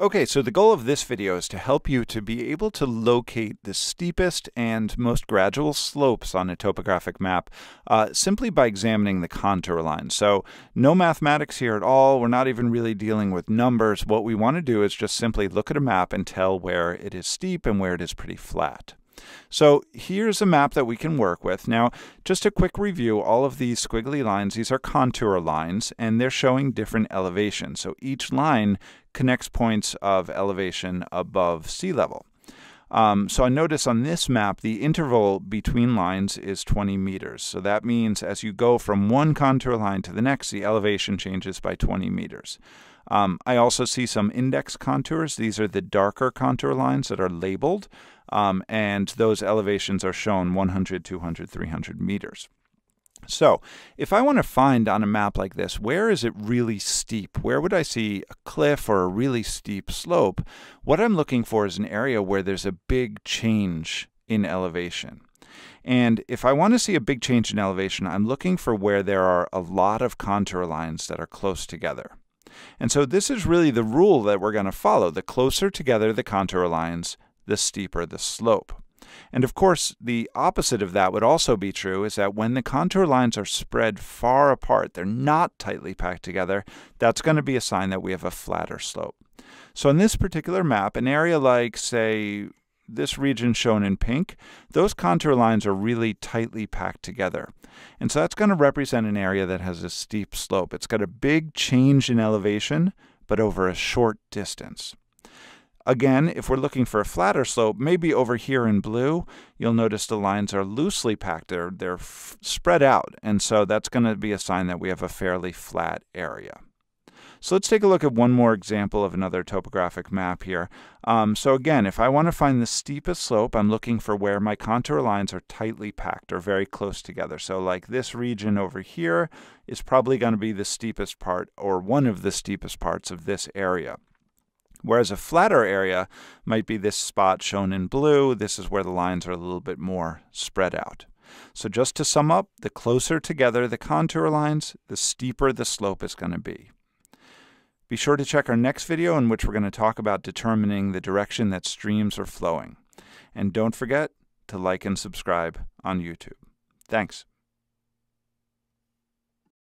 Okay, so the goal of this video is to help you to be able to locate the steepest and most gradual slopes on a topographic map uh, simply by examining the contour lines. So no mathematics here at all. We're not even really dealing with numbers. What we want to do is just simply look at a map and tell where it is steep and where it is pretty flat. So here's a map that we can work with. Now, just a quick review, all of these squiggly lines, these are contour lines, and they're showing different elevations. So each line connects points of elevation above sea level. Um, so I notice on this map, the interval between lines is 20 meters. So that means as you go from one contour line to the next, the elevation changes by 20 meters. Um, I also see some index contours. These are the darker contour lines that are labeled, um, and those elevations are shown 100, 200, 300 meters. So, if I want to find on a map like this, where is it really steep? Where would I see a cliff or a really steep slope? What I'm looking for is an area where there's a big change in elevation. And if I want to see a big change in elevation, I'm looking for where there are a lot of contour lines that are close together. And so this is really the rule that we're going to follow. The closer together the contour lines, the steeper the slope. And of course, the opposite of that would also be true is that when the contour lines are spread far apart, they're not tightly packed together, that's going to be a sign that we have a flatter slope. So in this particular map, an area like, say, this region shown in pink, those contour lines are really tightly packed together. And so that's going to represent an area that has a steep slope. It's got a big change in elevation, but over a short distance. Again, if we're looking for a flatter slope, maybe over here in blue, you'll notice the lines are loosely packed. They're, they're spread out, and so that's going to be a sign that we have a fairly flat area. So let's take a look at one more example of another topographic map here. Um, so again, if I want to find the steepest slope, I'm looking for where my contour lines are tightly packed or very close together. So like this region over here is probably going to be the steepest part or one of the steepest parts of this area. Whereas a flatter area might be this spot shown in blue. This is where the lines are a little bit more spread out. So just to sum up, the closer together the contour lines, the steeper the slope is going to be. Be sure to check our next video in which we're going to talk about determining the direction that streams are flowing. And don't forget to like and subscribe on YouTube. Thanks.